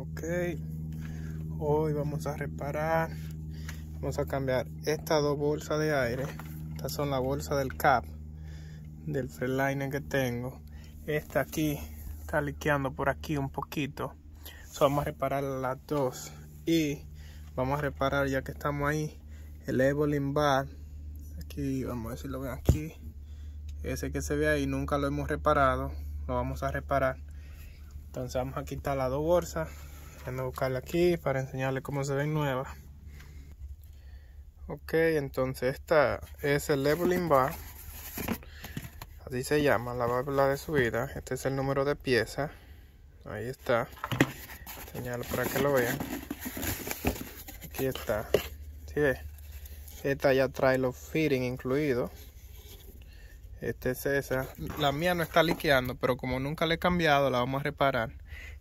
ok. Hoy vamos a reparar. Vamos a cambiar estas dos bolsas de aire. Estas son las bolsas del cap del freeliner que tengo. Esta aquí está liqueando por aquí un poquito. So vamos a reparar las dos. Y vamos a reparar ya que estamos ahí el Evolin Bar aquí vamos a ver si lo ven aquí. Ese que se ve ahí nunca lo hemos reparado. Lo vamos a reparar. Entonces vamos a quitar las dos bolsas Voy a buscarla aquí para enseñarle cómo se ven nuevas ok entonces esta es el leveling bar. Así se llama la válvula de subida. Este es el número de pieza. Ahí está. Señalo para que lo vean. Aquí está. ¿Sí ve? esta ya trae los fitting incluidos este es esa. La mía no está liqueando pero como nunca le he cambiado la vamos a reparar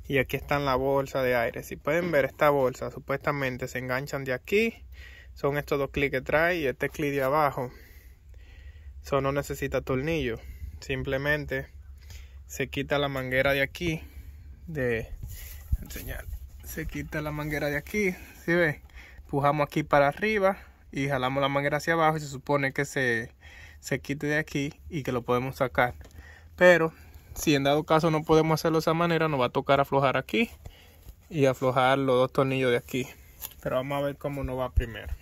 y aquí están la bolsa de aire. Si pueden ver esta bolsa supuestamente se enganchan de aquí son estos dos clics que trae y este clic de abajo. Eso no necesita tornillo simplemente se quita la manguera de aquí de enseñar se quita la manguera de aquí si ve empujamos aquí para arriba y jalamos la manguera hacia abajo y se supone que se, se quite de aquí y que lo podemos sacar. Pero si en dado caso no podemos hacerlo de esa manera, nos va a tocar aflojar aquí y aflojar los dos tornillos de aquí. Pero vamos a ver cómo nos va primero.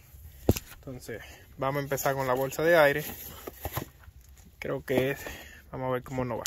Entonces, vamos a empezar con la bolsa de aire. Creo que es, vamos a ver cómo nos va.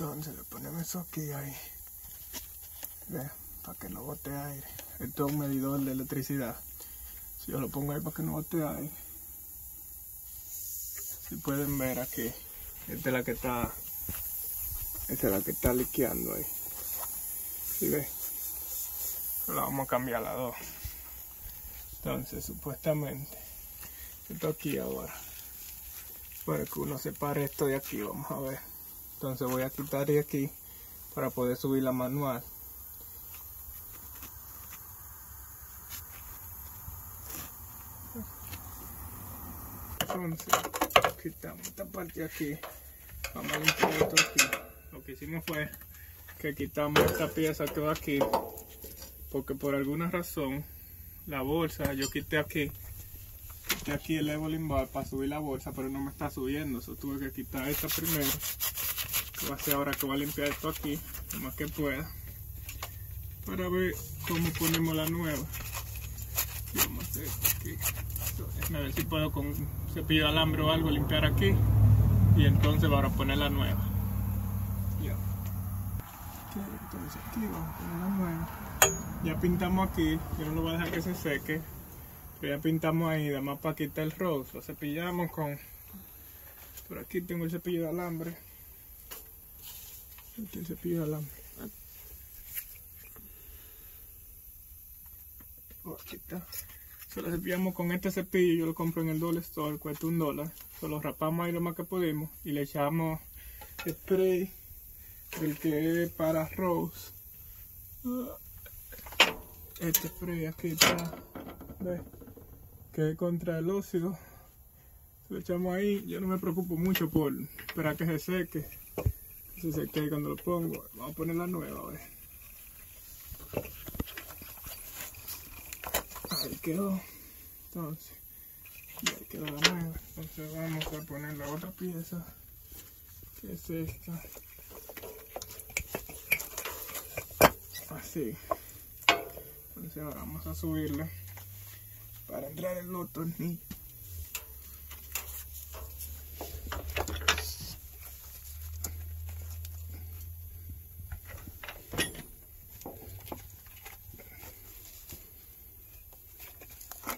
Entonces le ponemos eso aquí ahí. Ve, para que no bote aire. Esto es un medidor de electricidad. Si yo lo pongo ahí para que no bote aire. Si pueden ver aquí. Esta es la que está. Esta es la que está liqueando ahí. ¿Sí ve? La vamos a cambiar las dos. Entonces supuestamente. Esto aquí ahora. Para que uno separe esto de aquí. Vamos a ver entonces voy a quitar de aquí para poder subir la manual. Entonces quitamos esta parte de aquí. Vamos a limpiar esto aquí. Lo que hicimos fue que quitamos esta pieza que va aquí porque por alguna razón la bolsa yo quité aquí quité aquí el leveling bar para subir la bolsa pero no me está subiendo. Eso tuve que quitar esta primero voy a ahora que voy a limpiar esto aquí lo más que pueda para ver cómo ponemos la nueva. Vamos a hacer aquí. A ver si puedo con cepillo de alambre o algo limpiar aquí y entonces vamos a poner la nueva. Ya. Entonces aquí vamos a poner la nueva. Ya pintamos aquí yo no lo voy a dejar que se seque pero ya pintamos ahí además para quitar el rose lo cepillamos con por aquí tengo el cepillo de alambre este cepillo de alambre. Oh, aquí está. Se lo cepillamos con este cepillo, yo lo compro en el Dollar Store, cuesta un dólar. Se lo rapamos ahí lo más que podemos y le echamos spray el que es para Rose. Este spray aquí está, ¿ves? que es contra el óxido. Se lo echamos ahí, yo no me preocupo mucho por esperar que se seque se seque cuando lo pongo. Vamos a poner la nueva, a. Ahí quedó. Entonces, ya quedó la nueva. Entonces vamos a poner la otra pieza. Que es esta. Así. Entonces ahora vamos a subirla para entrar el los tornillos.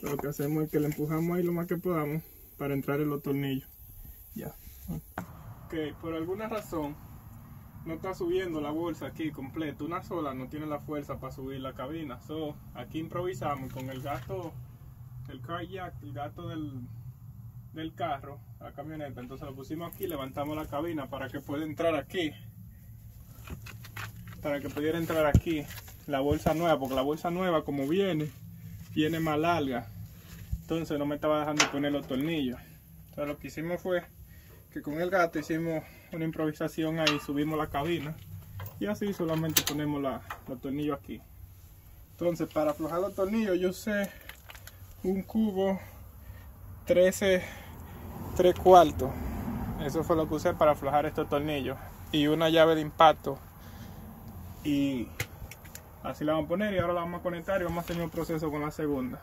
lo que hacemos es que le empujamos ahí lo más que podamos para entrar en los tornillos. Ya. Ok, por alguna razón no está subiendo la bolsa aquí completa. Una sola no tiene la fuerza para subir la cabina. So, aquí improvisamos con el gato, el car el gato del, del carro, la camioneta. Entonces lo pusimos aquí, levantamos la cabina para que pueda entrar aquí. Para que pudiera entrar aquí la bolsa nueva, porque la bolsa nueva como viene, viene más larga. Entonces no me estaba dejando poner los tornillos. Entonces lo que hicimos fue que con el gato hicimos una improvisación ahí, subimos la cabina y así solamente ponemos la, los tornillos aquí. Entonces para aflojar los tornillos yo usé un cubo 13 3 cuartos. Eso fue lo que usé para aflojar estos tornillos y una llave de impacto y así la vamos a poner y ahora la vamos a conectar y vamos a hacer un proceso con la segunda.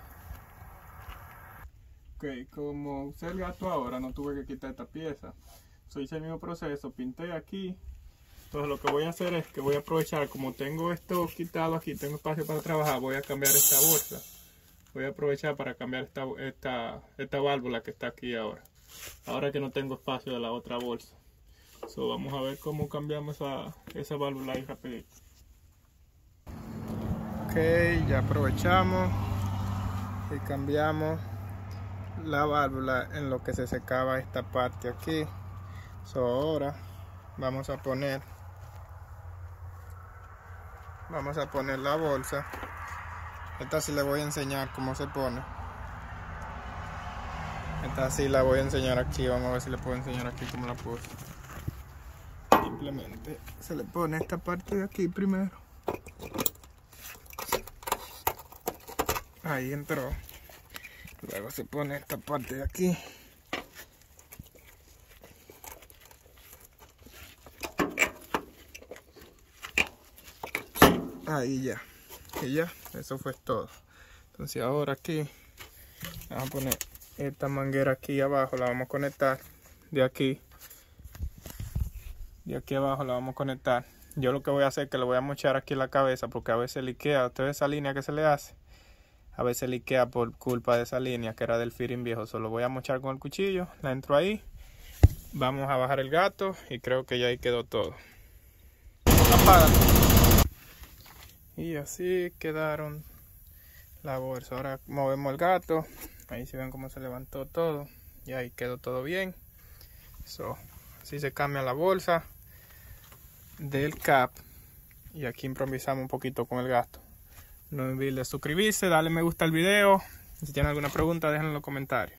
Ok, como usé el gato ahora, no tuve que quitar esta pieza. So, hice el mismo proceso, pinté aquí. Entonces lo que voy a hacer es que voy a aprovechar, como tengo esto quitado aquí, tengo espacio para trabajar, voy a cambiar esta bolsa. Voy a aprovechar para cambiar esta, esta, esta válvula que está aquí ahora. Ahora que no tengo espacio de la otra bolsa. So, vamos a ver cómo cambiamos esa, esa válvula ahí rapidito. Ok, ya aprovechamos y cambiamos la válvula en lo que se secaba esta parte aquí. So ahora vamos a poner vamos a poner la bolsa. Esta sí le voy a enseñar cómo se pone. Esta sí la voy a enseñar aquí. Vamos a ver si le puedo enseñar aquí cómo la puse simplemente se le pone esta parte de aquí primero. Ahí entró Luego se pone esta parte de aquí. Ahí ya. Y ya, eso fue todo. Entonces ahora aquí vamos a poner esta manguera aquí abajo, la vamos a conectar de aquí. De aquí abajo la vamos a conectar. Yo lo que voy a hacer es que le voy a mochar aquí la cabeza porque a veces liquea. Ustedes esa línea que se le hace a veces liquea por culpa de esa línea que era del fitting viejo. Solo voy a mochar con el cuchillo, la entro ahí. Vamos a bajar el gato y creo que ya ahí quedó todo. Y así quedaron la bolsa. Ahora movemos el gato. Ahí se ven cómo se levantó todo. Y ahí quedó todo bien. So, así se cambia la bolsa del cap. Y aquí improvisamos un poquito con el gato. No olviden suscribirse, darle me gusta al video. Si tienen alguna pregunta, déjenlo en los comentarios.